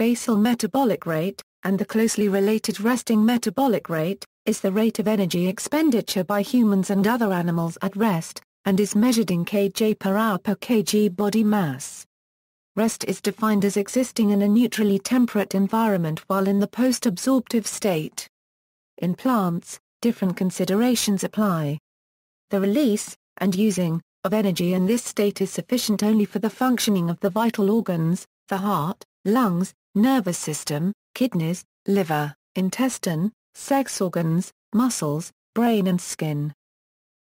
basal metabolic rate, and the closely related resting metabolic rate, is the rate of energy expenditure by humans and other animals at rest, and is measured in kJ per hour per kg body mass. Rest is defined as existing in a neutrally temperate environment while in the post-absorptive state. In plants, different considerations apply. The release, and using, of energy in this state is sufficient only for the functioning of the vital organs, the heart, lungs, nervous system, kidneys, liver, intestine, sex organs, muscles, brain and skin.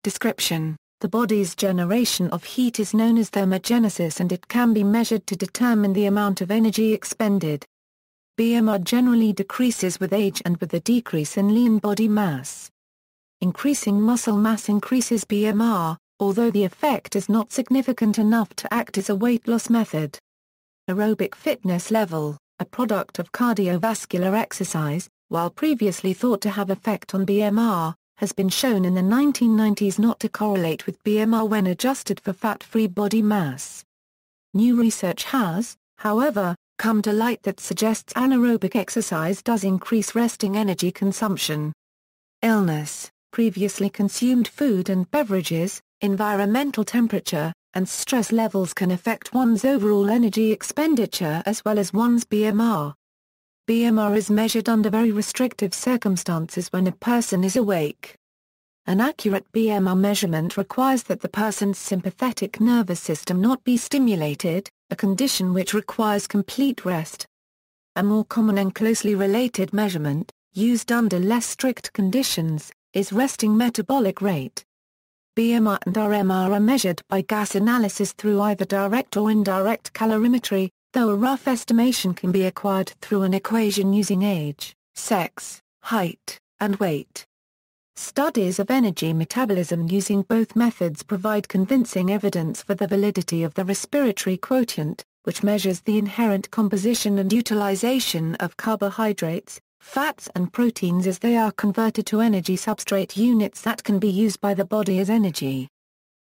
Description The body's generation of heat is known as thermogenesis and it can be measured to determine the amount of energy expended. BMR generally decreases with age and with a decrease in lean body mass. Increasing muscle mass increases BMR, although the effect is not significant enough to act as a weight loss method. Aerobic fitness level, a product of cardiovascular exercise, while previously thought to have effect on BMR, has been shown in the 1990s not to correlate with BMR when adjusted for fat-free body mass. New research has, however, come to light that suggests anaerobic exercise does increase resting energy consumption. Illness, previously consumed food and beverages, environmental temperature, and stress levels can affect one's overall energy expenditure as well as one's BMR. BMR is measured under very restrictive circumstances when a person is awake. An accurate BMR measurement requires that the person's sympathetic nervous system not be stimulated, a condition which requires complete rest. A more common and closely related measurement, used under less strict conditions, is resting metabolic rate. BMR and RMR are measured by gas analysis through either direct or indirect calorimetry, though a rough estimation can be acquired through an equation using age, sex, height, and weight. Studies of energy metabolism using both methods provide convincing evidence for the validity of the respiratory quotient, which measures the inherent composition and utilization of carbohydrates, fats and proteins as they are converted to energy substrate units that can be used by the body as energy.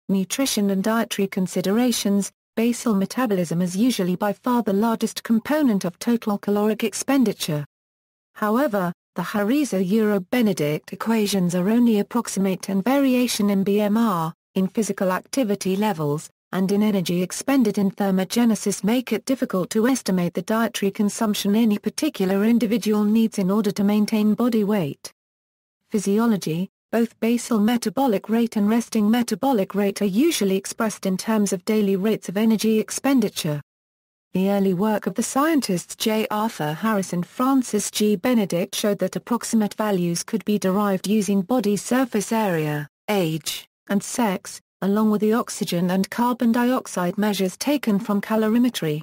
Nutrition and dietary considerations, basal metabolism is usually by far the largest component of total caloric expenditure. However, the Harizo-Euro-Benedict equations are only approximate and variation in BMR, in physical activity levels, and in energy expended in thermogenesis make it difficult to estimate the dietary consumption any particular individual needs in order to maintain body weight. Physiology Both basal metabolic rate and resting metabolic rate are usually expressed in terms of daily rates of energy expenditure. The early work of the scientists J. Arthur Harris and Francis G. Benedict showed that approximate values could be derived using body surface area, age, and sex, along with the oxygen and carbon dioxide measures taken from calorimetry.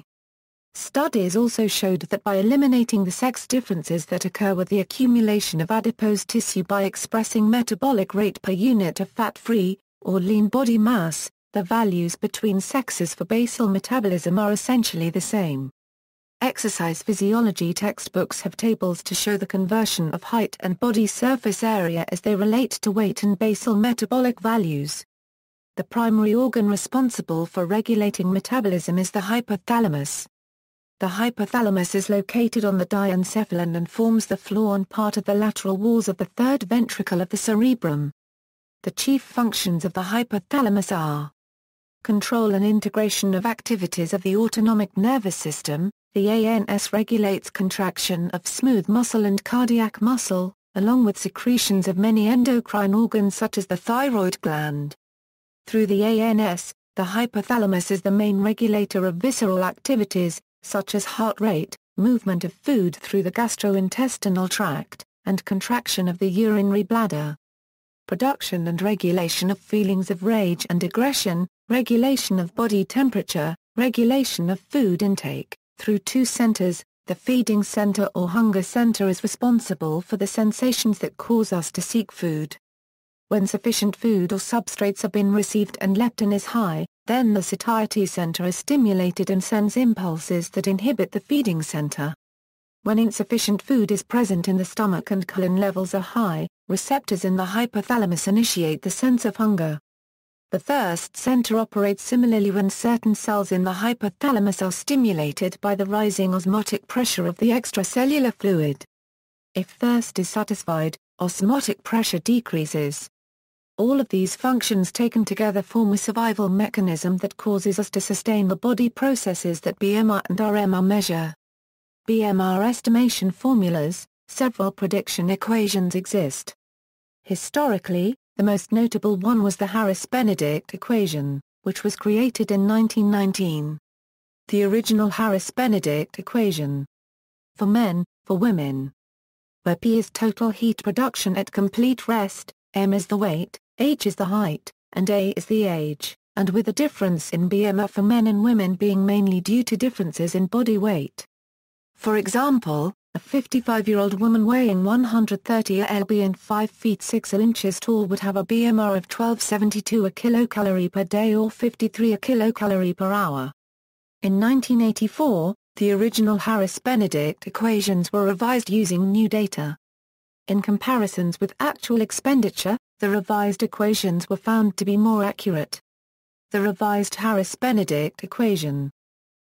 Studies also showed that by eliminating the sex differences that occur with the accumulation of adipose tissue by expressing metabolic rate per unit of fat-free, or lean body mass, the values between sexes for basal metabolism are essentially the same. Exercise physiology textbooks have tables to show the conversion of height and body surface area as they relate to weight and basal metabolic values. The primary organ responsible for regulating metabolism is the hypothalamus. The hypothalamus is located on the diencephalon and forms the floor and part of the lateral walls of the third ventricle of the cerebrum. The chief functions of the hypothalamus are control and integration of activities of the autonomic nervous system, the ANS regulates contraction of smooth muscle and cardiac muscle, along with secretions of many endocrine organs such as the thyroid gland. Through the ANS, the hypothalamus is the main regulator of visceral activities, such as heart rate, movement of food through the gastrointestinal tract, and contraction of the urinary bladder. Production and regulation of feelings of rage and aggression, regulation of body temperature, regulation of food intake, through two centers, the feeding center or hunger center is responsible for the sensations that cause us to seek food. When sufficient food or substrates have been received and leptin is high, then the satiety center is stimulated and sends impulses that inhibit the feeding center. When insufficient food is present in the stomach and ghrelin levels are high, receptors in the hypothalamus initiate the sense of hunger. The thirst center operates similarly when certain cells in the hypothalamus are stimulated by the rising osmotic pressure of the extracellular fluid. If thirst is satisfied, osmotic pressure decreases. All of these functions taken together form a survival mechanism that causes us to sustain the body processes that BMR and RMR measure. BMR estimation formulas, several prediction equations exist. Historically, the most notable one was the Harris-Benedict equation, which was created in 1919. The original Harris-Benedict equation. For men, for women. Where P is total heat production at complete rest, M is the weight, H is the height, and A is the age, and with a difference in BMR for men and women being mainly due to differences in body weight. For example, a 55-year-old woman weighing 130 lb and 5 feet 6 inches tall would have a BMR of 1272 a kilocalorie per day or 53 a kilocalorie per hour. In 1984, the original Harris-Benedict equations were revised using new data. In comparisons with actual expenditure, the revised equations were found to be more accurate. The revised Harris-Benedict equation.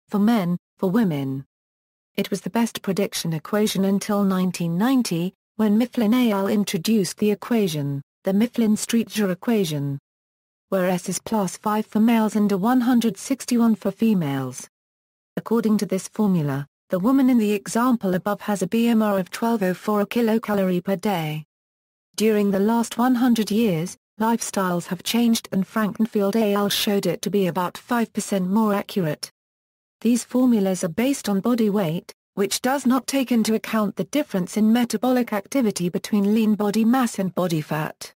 For men, for women, it was the best prediction equation until 1990, when Mifflin et al. introduced the equation, the Mifflin-St Jeor equation, where S is plus 5 for males and a 161 for females. According to this formula, the woman in the example above has a BMR of 1204 kilocalorie per day. During the last 100 years, lifestyles have changed and Frankenfield al. showed it to be about 5% more accurate. These formulas are based on body weight, which does not take into account the difference in metabolic activity between lean body mass and body fat.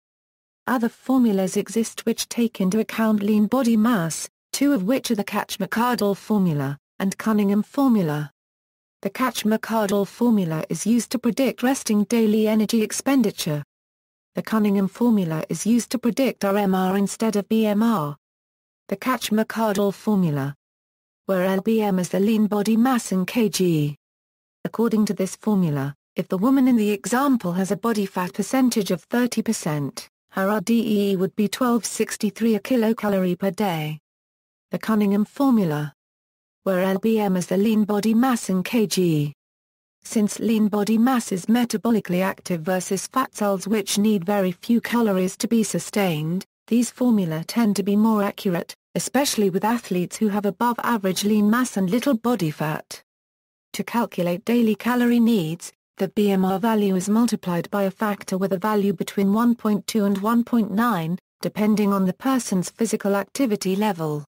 Other formulas exist which take into account lean body mass, two of which are the Katch-McArdle formula, and Cunningham formula. The Katch-McArdle formula is used to predict resting daily energy expenditure. The Cunningham formula is used to predict RMR instead of BMR. The Katch-McArdle formula, where LBM is the lean body mass in kg. According to this formula, if the woman in the example has a body fat percentage of 30%, her RDE would be 1263 a kilocalorie per day. The Cunningham formula, where LBM is the lean body mass in kg. Since lean body mass is metabolically active versus fat cells which need very few calories to be sustained, these formula tend to be more accurate, especially with athletes who have above average lean mass and little body fat. To calculate daily calorie needs, the BMR value is multiplied by a factor with a value between 1.2 and 1.9, depending on the person's physical activity level.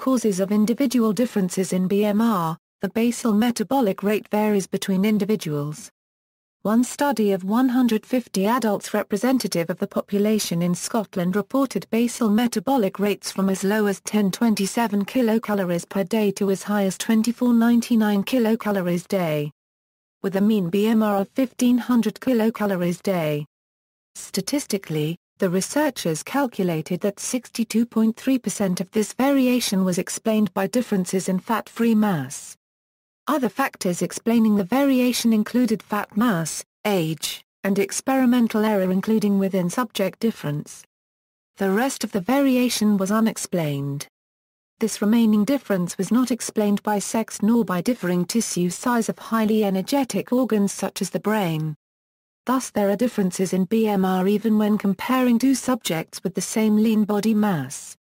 Causes of individual differences in BMR, the basal metabolic rate varies between individuals. One study of 150 adults representative of the population in Scotland reported basal metabolic rates from as low as 1027 kilocalories per day to as high as 2499 kilocalories day. With a mean BMR of 1500 kilocalories day. Statistically, the researchers calculated that 62.3% of this variation was explained by differences in fat-free mass. Other factors explaining the variation included fat mass, age, and experimental error including within-subject difference. The rest of the variation was unexplained. This remaining difference was not explained by sex nor by differing tissue size of highly energetic organs such as the brain. Thus there are differences in BMR even when comparing two subjects with the same lean body mass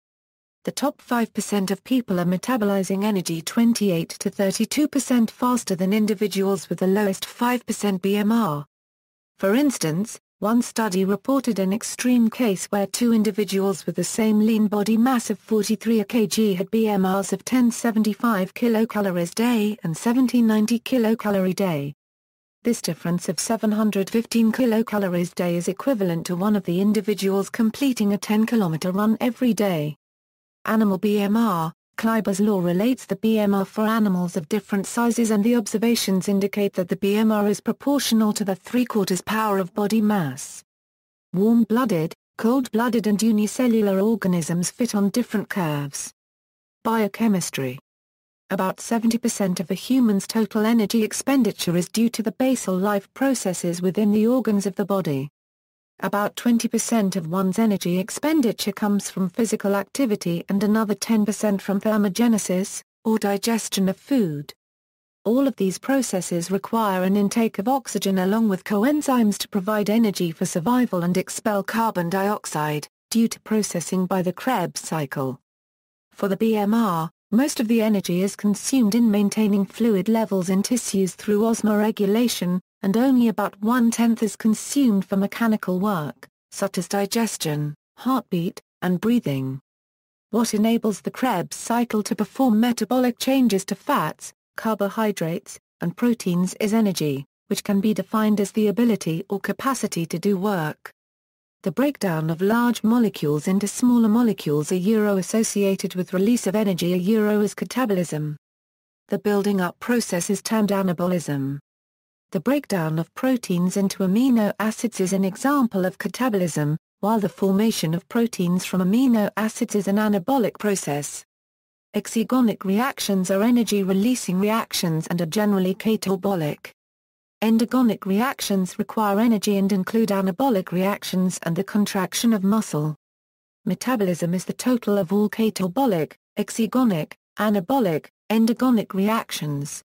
the top 5% of people are metabolizing energy 28 to 32% faster than individuals with the lowest 5% BMR. For instance, one study reported an extreme case where two individuals with the same lean body mass of 43 kg had BMRs of 1075 kilocalories day and 1790 kilocalorie day. This difference of 715 kilocalories day is equivalent to one of the individuals completing a 10-kilometer run every day. Animal BMR, Kleiber's law relates the BMR for animals of different sizes and the observations indicate that the BMR is proportional to the three-quarters power of body mass. Warm-blooded, cold-blooded and unicellular organisms fit on different curves. Biochemistry About 70% of a human's total energy expenditure is due to the basal life processes within the organs of the body. about 20% of one's energy expenditure comes from physical activity and another 10% from thermogenesis, or digestion of food. All of these processes require an intake of oxygen along with coenzymes to provide energy for survival and expel carbon dioxide, due to processing by the Krebs cycle. For the BMR, most of the energy is consumed in maintaining fluid levels in tissues through osmoregulation, and only about one-tenth is consumed for mechanical work, such as digestion, heartbeat, and breathing. What enables the Krebs cycle to perform metabolic changes to fats, carbohydrates, and proteins is energy, which can be defined as the ability or capacity to do work. The breakdown of large molecules into smaller molecules a euro associated with release of energy a euro is catabolism. The building up process is termed anabolism. The breakdown of proteins into amino acids is an example of catabolism, while the formation of proteins from amino acids is an anabolic process. Exergonic reactions are energy-releasing reactions and are generally catabolic. Endergonic reactions require energy and include anabolic reactions and the contraction of muscle. Metabolism is the total of all catabolic, exergonic, anabolic, endergonic reactions.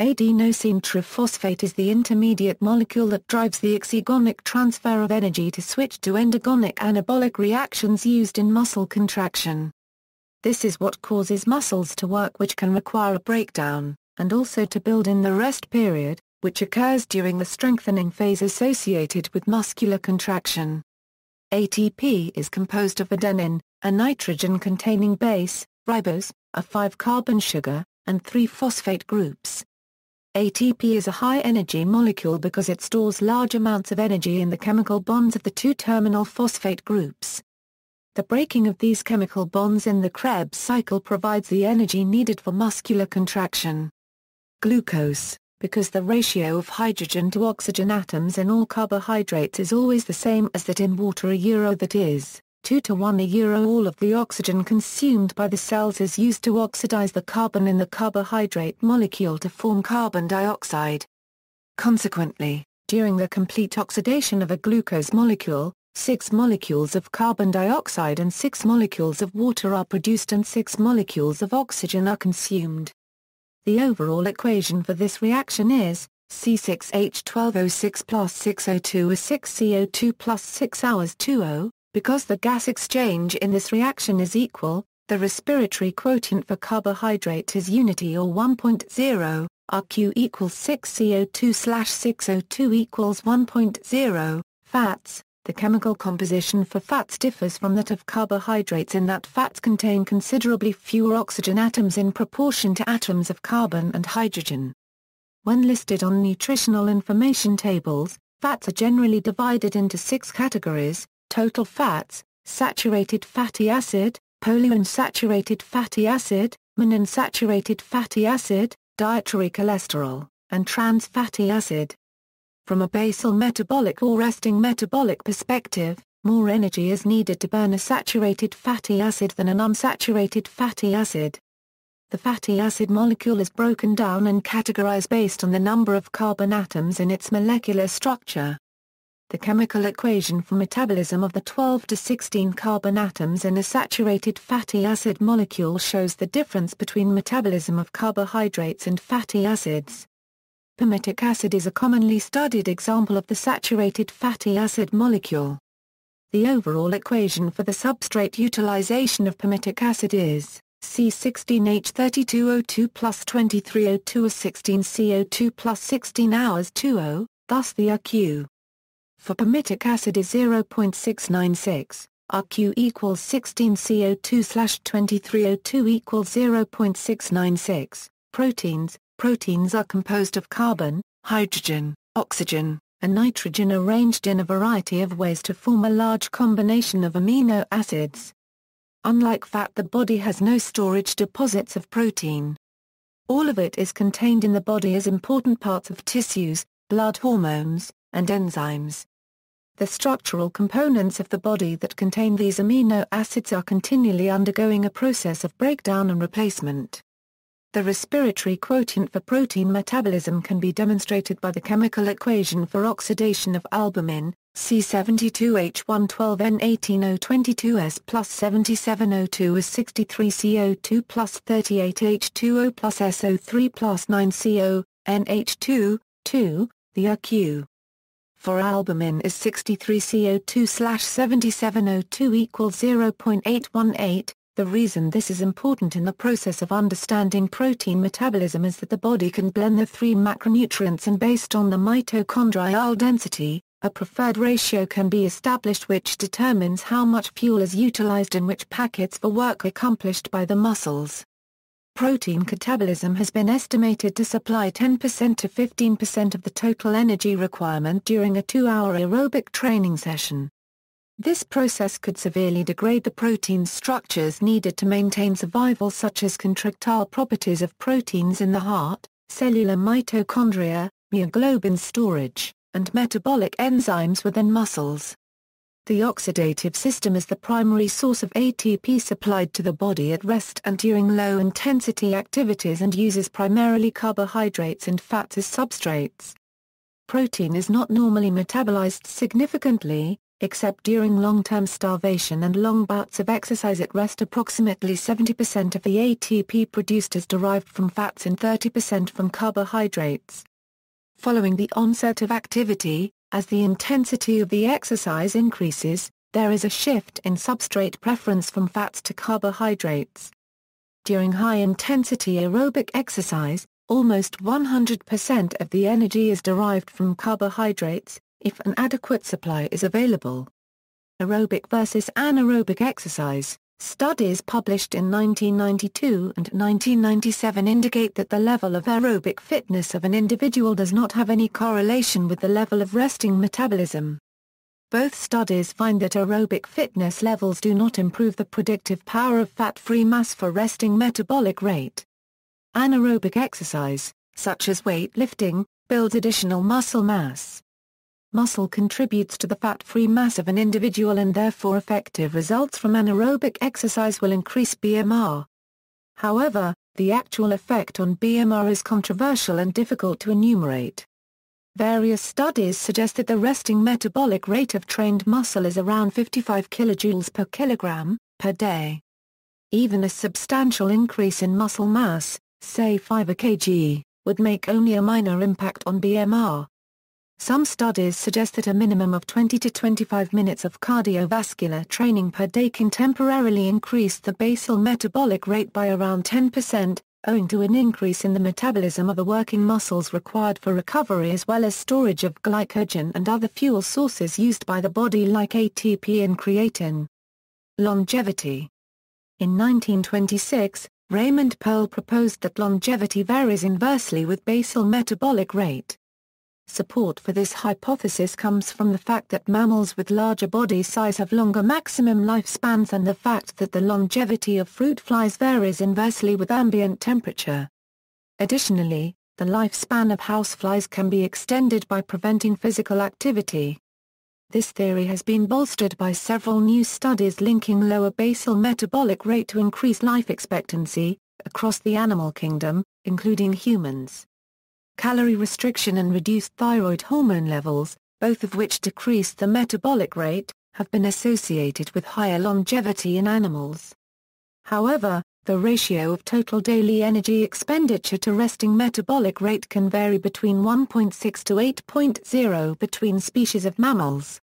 Adenosine triphosphate is the intermediate molecule that drives the exergonic transfer of energy to switch to endergonic anabolic reactions used in muscle contraction. This is what causes muscles to work which can require a breakdown, and also to build in the rest period, which occurs during the strengthening phase associated with muscular contraction. ATP is composed of adenine, a nitrogen-containing base, ribose, a 5-carbon sugar, and three phosphate groups. ATP is a high-energy molecule because it stores large amounts of energy in the chemical bonds of the two terminal phosphate groups. The breaking of these chemical bonds in the Krebs cycle provides the energy needed for muscular contraction. Glucose, because the ratio of hydrogen to oxygen atoms in all carbohydrates is always the same as that in water a euro that is, 2 to 1 a euro all of the oxygen consumed by the cells is used to oxidize the carbon in the carbohydrate molecule to form carbon dioxide. Consequently, during the complete oxidation of a glucose molecule, Six molecules of carbon dioxide and six molecules of water are produced and six molecules of oxygen are consumed. The overall equation for this reaction is, C6H12O6 plus 6O2 is 6CO2 plus 6 hours 2O, because the gas exchange in this reaction is equal, the respiratory quotient for carbohydrate is unity or 1.0, RQ equals 6CO2 slash 6O2 equals 1.0, fats, the chemical composition for fats differs from that of carbohydrates in that fats contain considerably fewer oxygen atoms in proportion to atoms of carbon and hydrogen. When listed on nutritional information tables, fats are generally divided into six categories, total fats, saturated fatty acid, polyunsaturated fatty acid, monounsaturated fatty acid, dietary cholesterol, and trans fatty acid. From a basal metabolic or resting metabolic perspective, more energy is needed to burn a saturated fatty acid than an unsaturated fatty acid. The fatty acid molecule is broken down and categorized based on the number of carbon atoms in its molecular structure. The chemical equation for metabolism of the 12 to 16 carbon atoms in a saturated fatty acid molecule shows the difference between metabolism of carbohydrates and fatty acids. Palmitic acid is a commonly studied example of the saturated fatty acid molecule. The overall equation for the substrate utilization of palmitic acid is C16H32O2 plus 23O2 is 16CO2 plus 16 hours 2O, thus the RQ. For palmitic acid is 0.696, RQ equals 16CO2 slash 23O2 equals 0.696. Proteins, Proteins are composed of carbon, hydrogen, oxygen, and nitrogen arranged in a variety of ways to form a large combination of amino acids. Unlike fat the body has no storage deposits of protein. All of it is contained in the body as important parts of tissues, blood hormones, and enzymes. The structural components of the body that contain these amino acids are continually undergoing a process of breakdown and replacement. The respiratory quotient for protein metabolism can be demonstrated by the chemical equation for oxidation of albumin, C72H112N18022S plus 7702 is 63 CO2 plus 38 H2O plus SO3 plus 9 CO, NH2, 2, the RQ For albumin is 63 CO2 slash 7702 equals 0.818, the reason this is important in the process of understanding protein metabolism is that the body can blend the three macronutrients and based on the mitochondrial density, a preferred ratio can be established which determines how much fuel is utilized in which packets for work accomplished by the muscles. Protein catabolism has been estimated to supply 10% to 15% of the total energy requirement during a two-hour aerobic training session. This process could severely degrade the protein structures needed to maintain survival such as contractile properties of proteins in the heart, cellular mitochondria, myoglobin storage, and metabolic enzymes within muscles. The oxidative system is the primary source of ATP supplied to the body at rest and during low-intensity activities and uses primarily carbohydrates and fats as substrates. Protein is not normally metabolized significantly, except during long-term starvation and long bouts of exercise at rest approximately 70% of the ATP produced is derived from fats and 30% from carbohydrates. Following the onset of activity, as the intensity of the exercise increases, there is a shift in substrate preference from fats to carbohydrates. During high-intensity aerobic exercise, almost 100% of the energy is derived from carbohydrates, if an adequate supply is available. Aerobic versus anaerobic exercise Studies published in 1992 and 1997 indicate that the level of aerobic fitness of an individual does not have any correlation with the level of resting metabolism. Both studies find that aerobic fitness levels do not improve the predictive power of fat-free mass for resting metabolic rate. Anaerobic exercise, such as weightlifting, builds additional muscle mass. Muscle contributes to the fat-free mass of an individual and therefore effective results from anaerobic exercise will increase BMR. However, the actual effect on BMR is controversial and difficult to enumerate. Various studies suggest that the resting metabolic rate of trained muscle is around 55 kJ per kilogram, per day. Even a substantial increase in muscle mass, say 5 kg, would make only a minor impact on BMR. Some studies suggest that a minimum of 20 to 25 minutes of cardiovascular training per day can temporarily increase the basal metabolic rate by around 10%, owing to an increase in the metabolism of the working muscles required for recovery as well as storage of glycogen and other fuel sources used by the body like ATP and creatine. Longevity In 1926, Raymond Pearl proposed that longevity varies inversely with basal metabolic rate. Support for this hypothesis comes from the fact that mammals with larger body size have longer maximum lifespans and the fact that the longevity of fruit flies varies inversely with ambient temperature. Additionally, the lifespan of houseflies can be extended by preventing physical activity. This theory has been bolstered by several new studies linking lower basal metabolic rate to increased life expectancy, across the animal kingdom, including humans calorie restriction and reduced thyroid hormone levels, both of which decrease the metabolic rate, have been associated with higher longevity in animals. However, the ratio of total daily energy expenditure to resting metabolic rate can vary between 1.6 to 8.0 between species of mammals.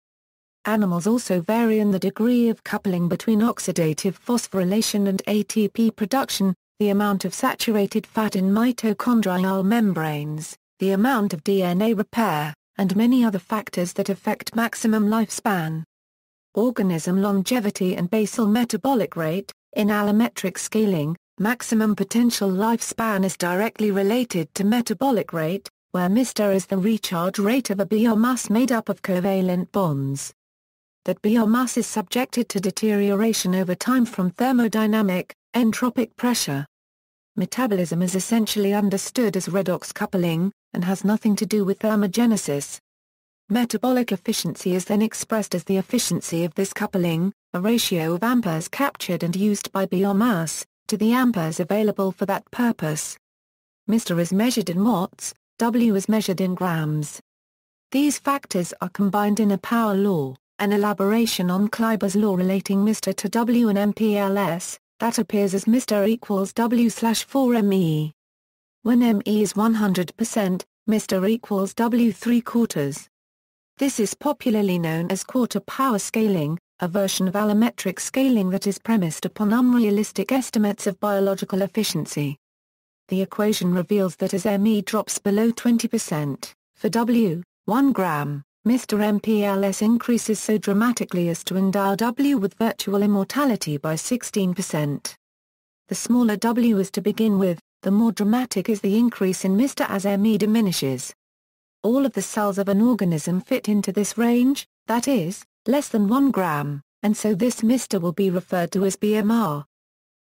Animals also vary in the degree of coupling between oxidative phosphorylation and ATP production, the amount of saturated fat in mitochondrial membranes, the amount of DNA repair, and many other factors that affect maximum lifespan. Organism longevity and basal metabolic rate, in allometric scaling, maximum potential lifespan is directly related to metabolic rate, where Mr is the recharge rate of a biomass made up of covalent bonds. That biomass is subjected to deterioration over time from thermodynamic, entropic pressure. Metabolism is essentially understood as redox coupling, and has nothing to do with thermogenesis. Metabolic efficiency is then expressed as the efficiency of this coupling, a ratio of amperes captured and used by biomass, to the amperes available for that purpose. Mr is measured in watts, W is measured in grams. these factors are combined in a power law, an elaboration on Kleiber's law relating Mr to W and MPLS, that appears as Mr equals W slash 4 ME. When ME is 100%, Mr equals W 3 quarters. This is popularly known as quarter power scaling, a version of allometric scaling that is premised upon unrealistic estimates of biological efficiency. The equation reveals that as ME drops below 20%, for W, 1 gram, Mr. MPLS increases so dramatically as to endow W with virtual immortality by 16%. The smaller W is to begin with, the more dramatic is the increase in Mr. as ME diminishes. All of the cells of an organism fit into this range, that is, less than 1 gram, and so this Mr. will be referred to as BMR.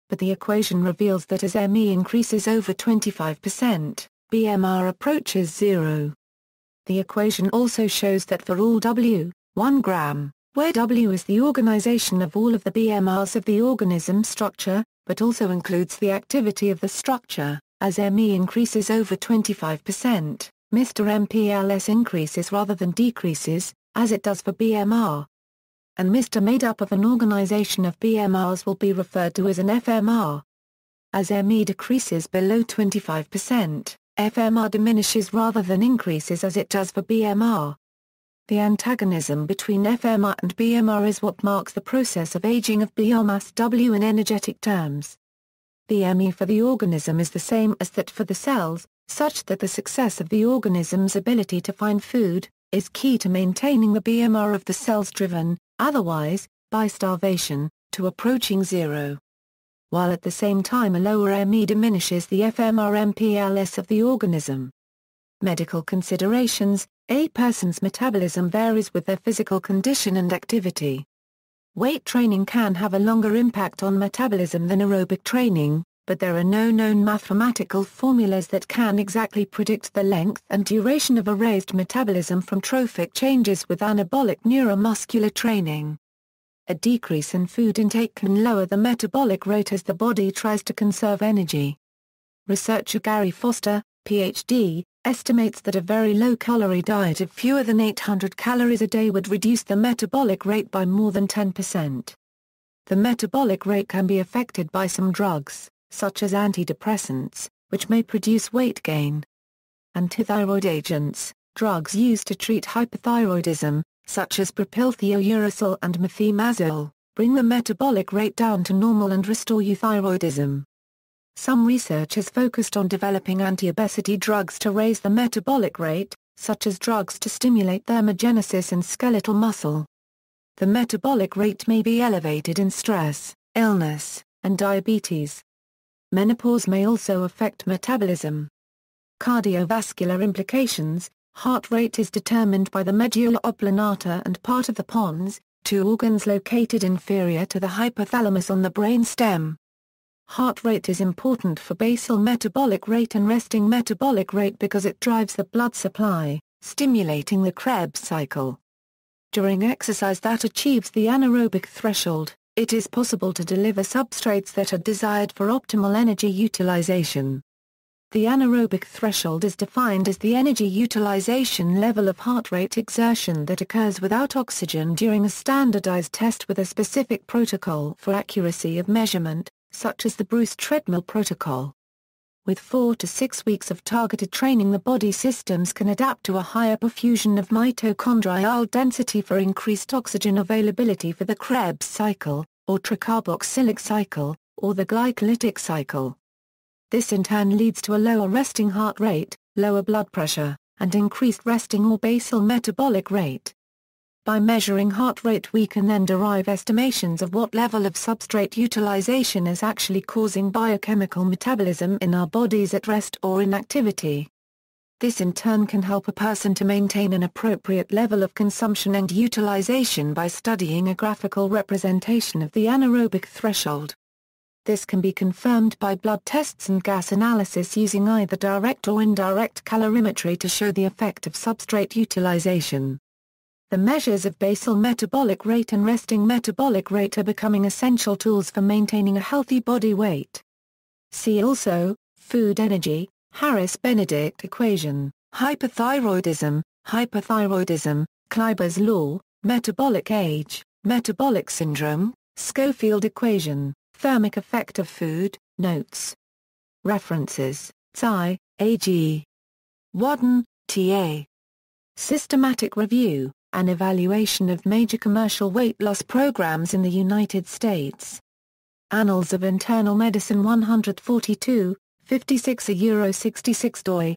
But the equation reveals that as ME increases over 25%, BMR approaches zero. The equation also shows that for all W, 1 gram, where W is the organization of all of the BMRs of the organism structure, but also includes the activity of the structure, as ME increases over 25%, Mr. MPLS increases rather than decreases, as it does for BMR. And Mr. made up of an organization of BMRs will be referred to as an FMR. As ME decreases below 25%, FMR diminishes rather than increases as it does for BMR. The antagonism between FMR and BMR is what marks the process of aging of biomass W in energetic terms. BME for the organism is the same as that for the cells, such that the success of the organism's ability to find food, is key to maintaining the BMR of the cells driven, otherwise, by starvation, to approaching zero while at the same time a lower ME diminishes the FMR-MPLS of the organism. Medical considerations, a person's metabolism varies with their physical condition and activity. Weight training can have a longer impact on metabolism than aerobic training, but there are no known mathematical formulas that can exactly predict the length and duration of a raised metabolism from trophic changes with anabolic neuromuscular training. A decrease in food intake can lower the metabolic rate as the body tries to conserve energy. Researcher Gary Foster, Ph.D., estimates that a very low-calorie diet of fewer than 800 calories a day would reduce the metabolic rate by more than 10%. The metabolic rate can be affected by some drugs, such as antidepressants, which may produce weight gain. Antithyroid agents, drugs used to treat hypothyroidism, such as propylthiouracil and methimazole, bring the metabolic rate down to normal and restore euthyroidism. Some research has focused on developing anti-obesity drugs to raise the metabolic rate, such as drugs to stimulate thermogenesis in skeletal muscle. The metabolic rate may be elevated in stress, illness, and diabetes. Menopause may also affect metabolism. Cardiovascular implications Heart rate is determined by the medulla oblongata and part of the pons, two organs located inferior to the hypothalamus on the brain stem. Heart rate is important for basal metabolic rate and resting metabolic rate because it drives the blood supply, stimulating the Krebs cycle. During exercise that achieves the anaerobic threshold, it is possible to deliver substrates that are desired for optimal energy utilization. The anaerobic threshold is defined as the energy utilization level of heart rate exertion that occurs without oxygen during a standardized test with a specific protocol for accuracy of measurement, such as the Bruce treadmill protocol. With four to six weeks of targeted training the body systems can adapt to a higher perfusion of mitochondrial density for increased oxygen availability for the Krebs cycle, or tricarboxylic cycle, or the glycolytic cycle. This in turn leads to a lower resting heart rate, lower blood pressure, and increased resting or basal metabolic rate. By measuring heart rate we can then derive estimations of what level of substrate utilization is actually causing biochemical metabolism in our bodies at rest or in activity. This in turn can help a person to maintain an appropriate level of consumption and utilization by studying a graphical representation of the anaerobic threshold. This can be confirmed by blood tests and gas analysis using either direct or indirect calorimetry to show the effect of substrate utilization. The measures of basal metabolic rate and resting metabolic rate are becoming essential tools for maintaining a healthy body weight. See also, food energy, Harris-Benedict equation, hypothyroidism, hyperthyroidism, Kleiber's law, metabolic age, metabolic syndrome, Schofield equation, thermic effect of food, notes. References, Tsai, A.G. Wadden, T.A. Systematic Review, an evaluation of major commercial weight loss programs in the United States. Annals of Internal Medicine 142, 56 a Euro 66 doi,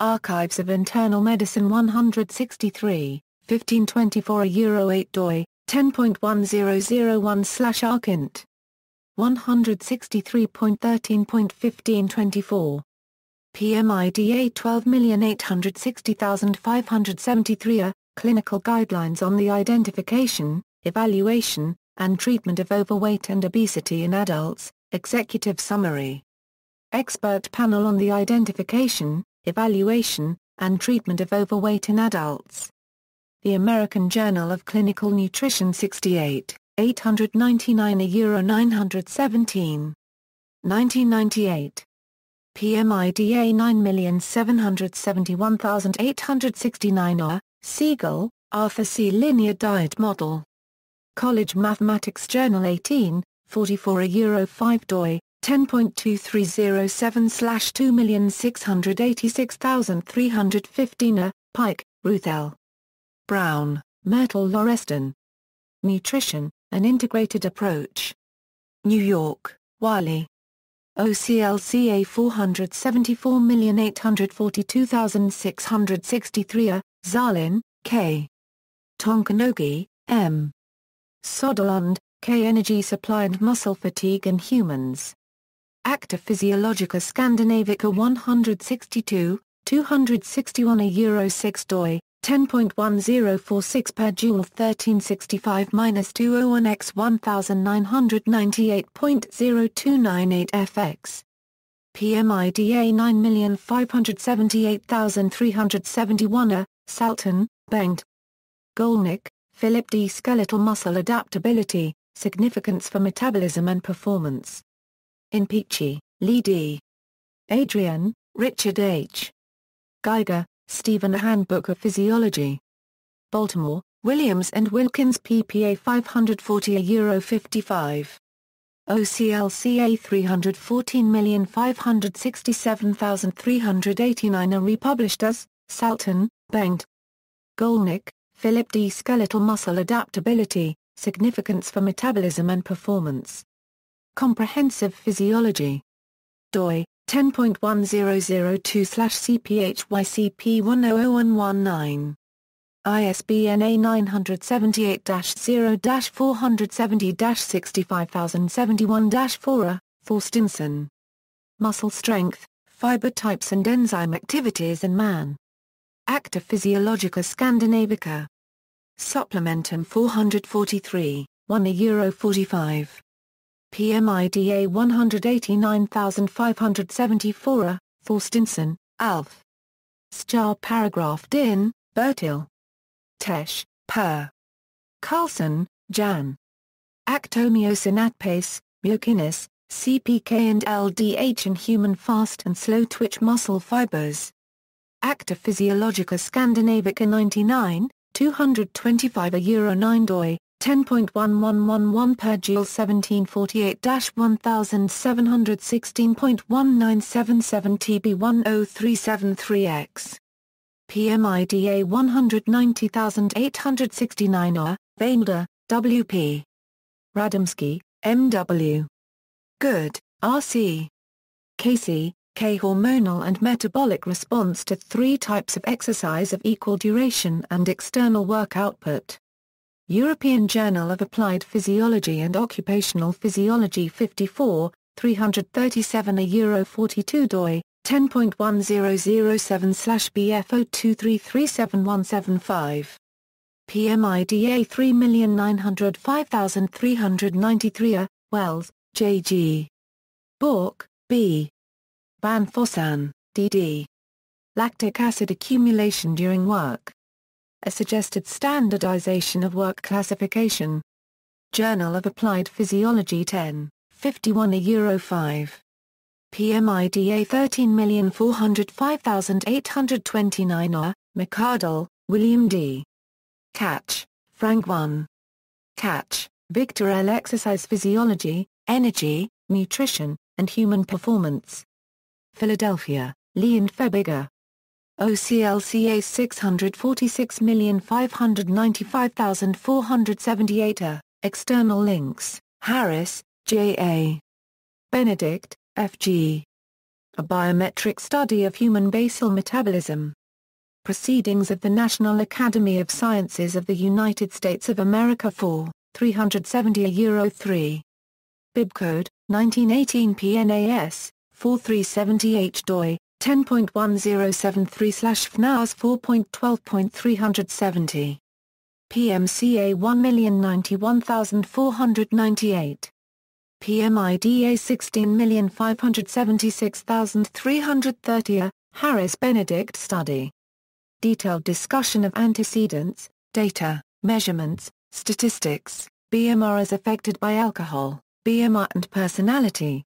Archives of Internal Medicine 163, 1524 a Euro 8 doi, 10.1001 slash arcint. 163.13.1524. PMIDA 12860573 A, Clinical Guidelines on the Identification, Evaluation, and Treatment of Overweight and Obesity in Adults, Executive Summary. Expert Panel on the Identification, Evaluation, and Treatment of Overweight in Adults. The American Journal of Clinical Nutrition 68, 899 a Euro 917. 1998. PMIDA 9771869 A, Siegel, Arthur C. Linear Diet Model. College Mathematics Journal 18, 44 a Euro 5 doi, 10.2307 slash 2686315 A, uh, Pike, Ruth L. Brown, Myrtle Laureston. Nutrition, An Integrated Approach. New York, Wiley. OCLCA 474842663 A, uh, Sahlin, K. Tonkonogi, M. Soderlund, K. Energy Supply and Muscle Fatigue in Humans. Acta Physiologica Scandinavica 162, 261 a Euro 6 doi, 10.1046 per joule 1365-201 x 1998.0298 fx. PMIDA 9578371 A, Saltin, Bengt. Gollnick, Philip D. Skeletal Muscle Adaptability, Significance for Metabolism and Performance. In Peachey, Lee D. Adrian, Richard H. Geiger, Stephen A Handbook of Physiology. Baltimore, Williams and Wilkins PPA 540 a Euro 55. OCLCA 314567389 are republished as, Saltin, Bengt. Gollnick, Philip D. Skeletal Muscle Adaptability, Significance for Metabolism and Performance. Comprehensive Physiology. doi, 10.1002-CPHYCP100119. ISBN A978-0-470-65071-4 Thorstensson. Muscle strength, fiber types and enzyme activities in man. Acta Physiologica Scandinavica. Supplementum 443, 1 a Euro 45. PMIDA 189574 A, Thorstensson, Alf. Star paragraph Din, Bertil. Tesch, Per. Karlsson, Jan. Actomyosin biokinase, CPK and LDH in human fast and slow twitch muscle fibers. Acta Physiologica Scandinavica 99, 225 a Euro 9 doi, 10.1111 per joule 1748-1716.1977 TB 10373X. PMIDA 190869 R, Vainda, W.P. Radomski, M.W. Good, R.C. Casey, K. Hormonal and metabolic response to three types of exercise of equal duration and external work output. European Journal of Applied Physiology and Occupational Physiology 54, 337 a Euro 42 doi, 10.1007-BF023371175. PMIDA 3905393 Wells, J.G. Bork, B. Banfossan, D.D. Lactic acid accumulation during work. A suggested standardization of work classification. Journal of Applied Physiology 10, 51 a Euro 5. PMIDA 13405829 A, McArdle, William D. Katch, Frank 1. Katch, Victor L. Exercise Physiology, Energy, Nutrition, and Human Performance. Philadelphia, Lea and Febiger. OCLCA 646595478 A, External links, Harris, J.A. Benedict, F.G. A Biometric Study of Human Basal Metabolism. Proceedings of the National Academy of Sciences of the United States of America 4, 370 Euro 3. Bibcode, 1918 PNAS, 4370H doi, 10.1073-PNAS 4.12.370. PMCA 1091498. PMIDA 16576330 Harris Benedict Study. Detailed discussion of antecedents, data, measurements, statistics, BMR as affected by alcohol, BMR and personality,